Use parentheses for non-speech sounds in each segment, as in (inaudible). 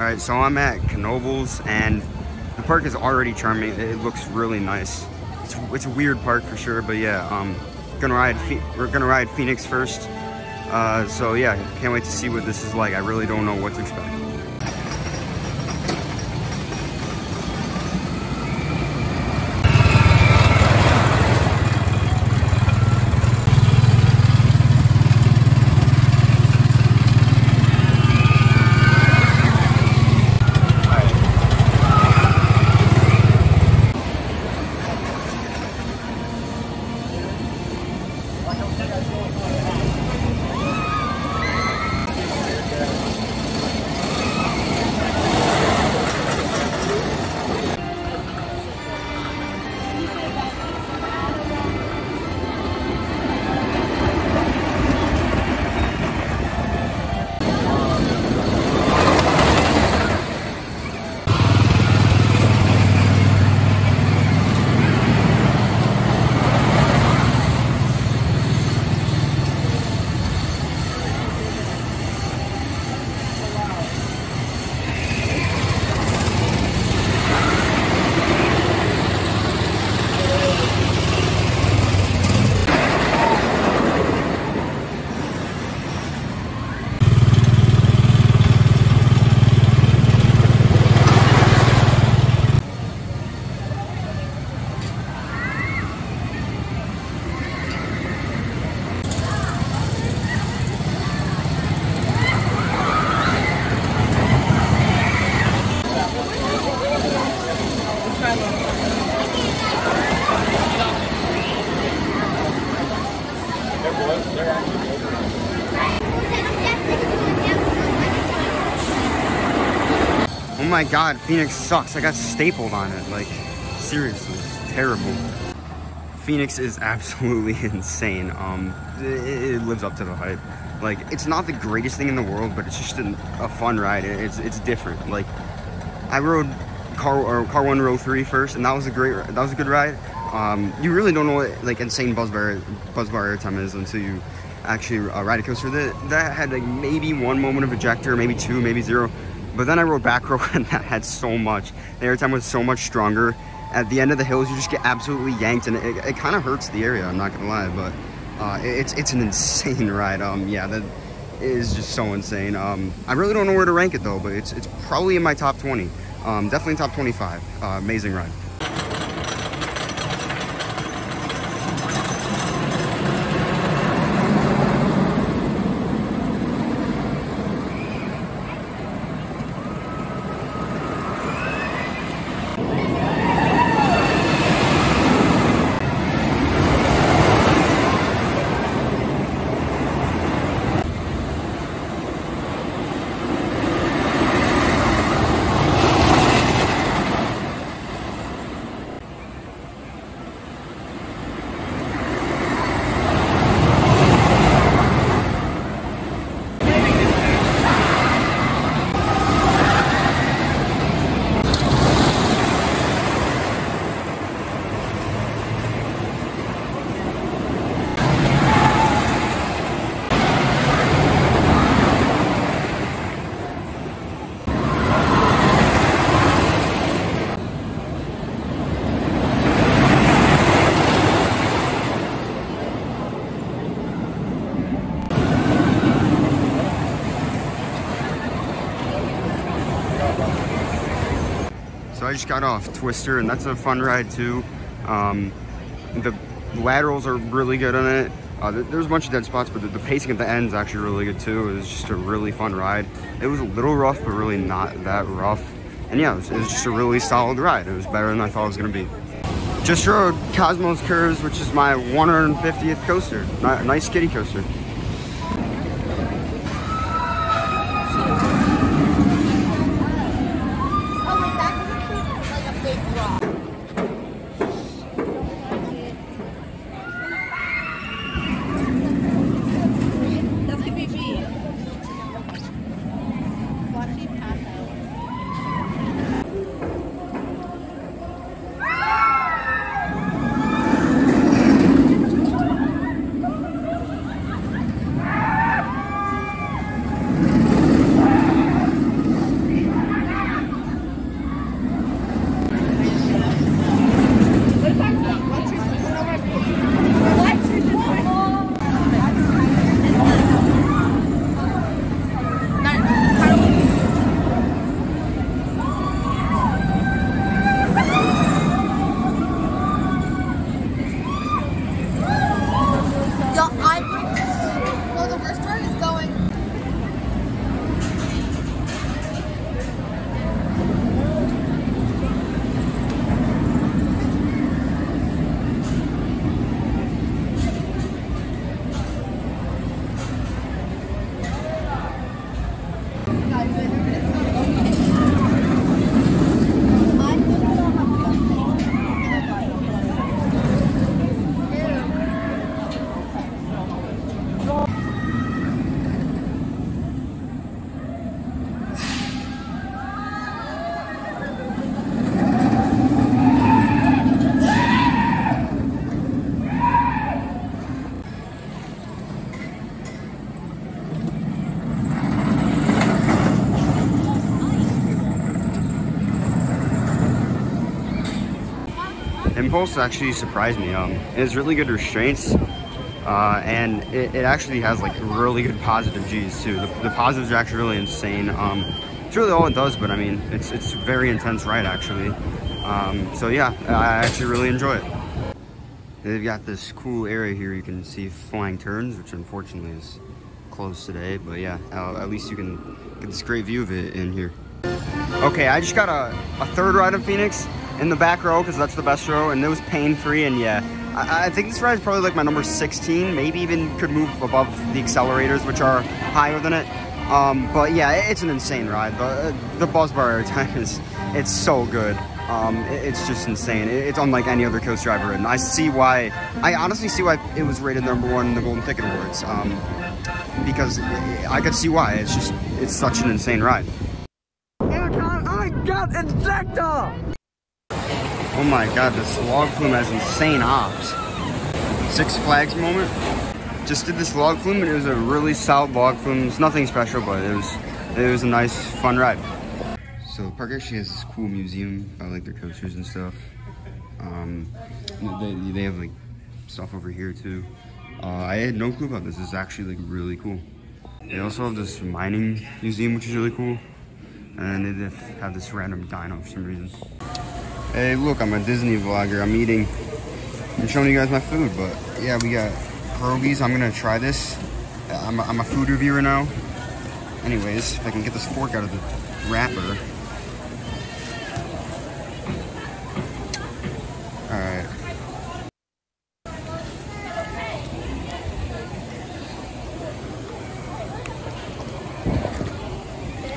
All right, so I'm at Knoebels, and the park is already charming. It looks really nice. It's, it's a weird park for sure, but yeah, um, gonna ride. we're gonna ride Phoenix first. Uh, so yeah, can't wait to see what this is like. I really don't know what to expect. My god, Phoenix sucks. I got stapled on it. Like, seriously, terrible. Phoenix is absolutely (laughs) insane. Um, it, it, lives up to the hype. Like, it's not the greatest thing in the world, but it's just an, a fun ride. It's it's different. Like, I rode car or car one row three first, and that was a great that was a good ride. Um, you really don't know what like insane buzz bar buzz bar airtime is until you actually uh, ride a coaster. That that had like maybe one moment of ejector, maybe two, maybe zero. But then I rode back (laughs) row and that had so much. The airtime was so much stronger. At the end of the hills, you just get absolutely yanked, and it, it kind of hurts the area. I'm not gonna lie, but uh, it's it's an (laughs) insane ride. Um, yeah, that is just so insane. Um, I really don't know where to rank it though, but it's it's probably in my top 20. Um, definitely top 25. Uh, amazing ride. I just got off Twister, and that's a fun ride too. Um, the laterals are really good on it. Uh, there's a bunch of dead spots, but the, the, pacing at the end is actually really good too. It was just a really fun ride. It was a little rough, but really not that rough. And yeah, it was, it was just a really solid ride. It was better than I thought it was gonna be. Just rode Kozmo's Kurves, which is my 150th coaster. Nice kitty coaster. Impulse actually surprised me. Um, it has really good restraints, uh, and it, it, actually has like really good positive G's too. The, the, positives are actually really insane. Um, it's really all it does, but I mean, it's it's very intense ride actually. Um, so yeah, I actually really enjoy it. They've got this cool area here you can see flying turns, which unfortunately is closed today, but yeah, uh, at least you can get this great view of it in here. Okay, I just got a, a third ride of Phoenix in the back row because that's the best row and it was pain-free and yeah, I, I, think this ride is probably like my number 16, maybe even could move above the accelerators, which are higher than it. Um, but yeah, it's an insane ride. The, the buzz bar (laughs) time is, it's so good. Um, it, it's just insane. It, it's unlike any other coaster I've ridden. I see why, I honestly see why it was rated number one in the Golden Ticket Awards. Um, because I could see why. It's just, it's such an insane ride. I got ejector! Oh my god, this log flume has insane ops. Six Flags moment. Just did this log flume and it was a really solid log flume. It's nothing special, but it was it was a nice, fun ride. So the park actually has this cool museum about like their coasters and stuff. Um, they, they have like stuff over here too. Uh, I had no clue about this. Is actually like really cool. They also have this mining museum, which is really cool. And they have this random dino for some reason. Hey, look, I'm a Disney vlogger. I'm eating. I'm showing you guys my food, but yeah, we got pierogies. I'm gonna try this. I'm a, I'm a food reviewer now. Anyways, if I can get this fork out of the wrapper. All right.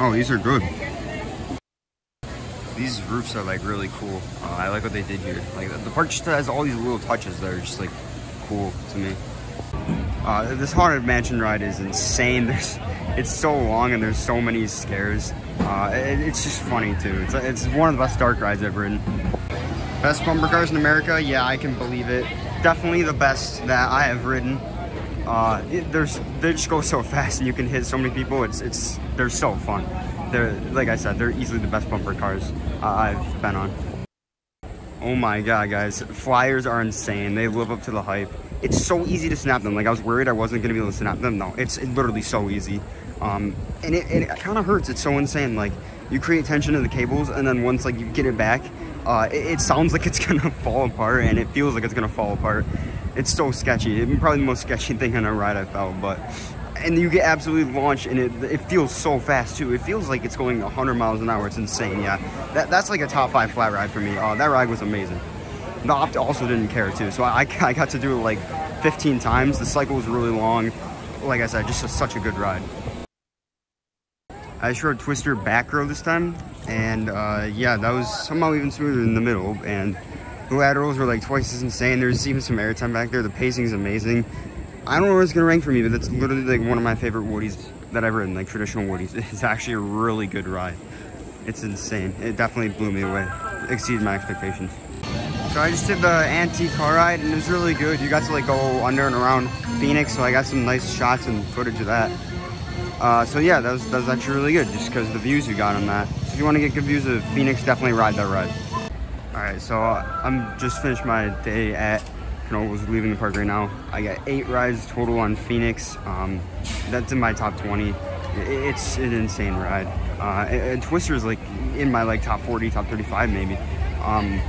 Oh, these are good. These roofs are like really cool. Uh, I like what they did here. Like the park just has all these little touches that are just like cool to me. Uh, this haunted mansion ride is insane. (laughs) There's, it's so long and there's so many scares. Uh, it, it's just funny too. It's, it's one of the best dark rides I've ridden. Best bumper cars in America? Yeah, I can believe it. Definitely the best that I have ridden. Uh, it, there's they just go so (laughs) fast and you can hit so many people. It's it's they're so fun. They're like I said, they're easily the best bumper cars I've been on. Oh my god, guys, flyers are insane. They live up to the hype. It's so easy to snap them. Like I was worried I wasn't gonna be able to snap them. No, it's literally so easy. Um, and it, it kind of hurts. It's so insane. Like you create tension in the cables, and then once like you get it back, uh, it, it sounds (laughs) like it's gonna fall apart, and it feels like it's gonna fall apart it's so sketchy. It's probably the most sketchy (laughs) thing on a ride I've felt, but and you get absolutely launched and it, it feels so fast too. It feels like it's going 100 miles an hour. It's insane, yeah. That, that's like a top five flat ride for me. Uh, that ride was amazing. The Opt also didn't care too, so I, I got to do it like 15 times. The cycle was really long. Like I said, just a, such a good ride. I rode Twister back row this time, and uh, yeah, that was somehow even smoother in the middle, and the laterals were like twice as insane. There's even some airtime back there. The pacing is amazing. I don't know where it's gonna rank for me, but that's literally like one of my favorite Woodies that I've ridden, like traditional Woodies. (laughs) It's actually a really good ride. It's insane. It definitely blew me away. Exceeded my expectations. So I just did the antique car ride and it was really good. You got to like go under and around Phoenix, so I got some nice shots and footage of that. Uh, so yeah, that was, that was actually really good just because the views you got on that. So if you want to get good views of Phoenix, definitely ride that ride. All right, so uh, I'm just finished my day at Knoebels, leaving the park right now. I got eight rides total on Phoenix. Um, that's in my top 20. It's an insane ride. Uh, and like in my like top 40, top 35 maybe. Um,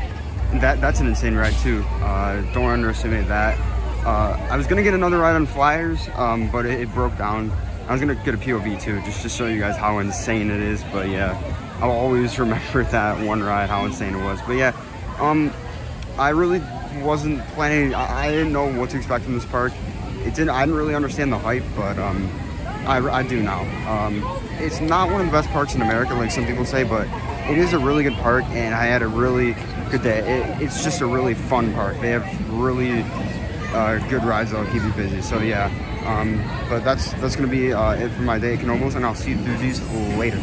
that that's an insane ride too. Uh, don't underestimate that. Uh, I was gonna get another ride on Flyers, um, but it, it broke down. I was gonna get a POV too, just to show you guys how insane it is. But yeah, I'll always (laughs) remember that one ride, how insane it was. But yeah, um, I really wasn't planning, I, I didn't know what to expect from this park. It didn't, I didn't really understand the hype, but um, I, I do now. Um, it's not one of the best parks in America, like some people say, but it is a really good park, and I had a really good day. It, it's just a really fun park. They have really uh, good rides that'll keep you busy. So yeah, um, but that's that's gonna be uh, it for my day at Knoebels, and I'll see you through these later.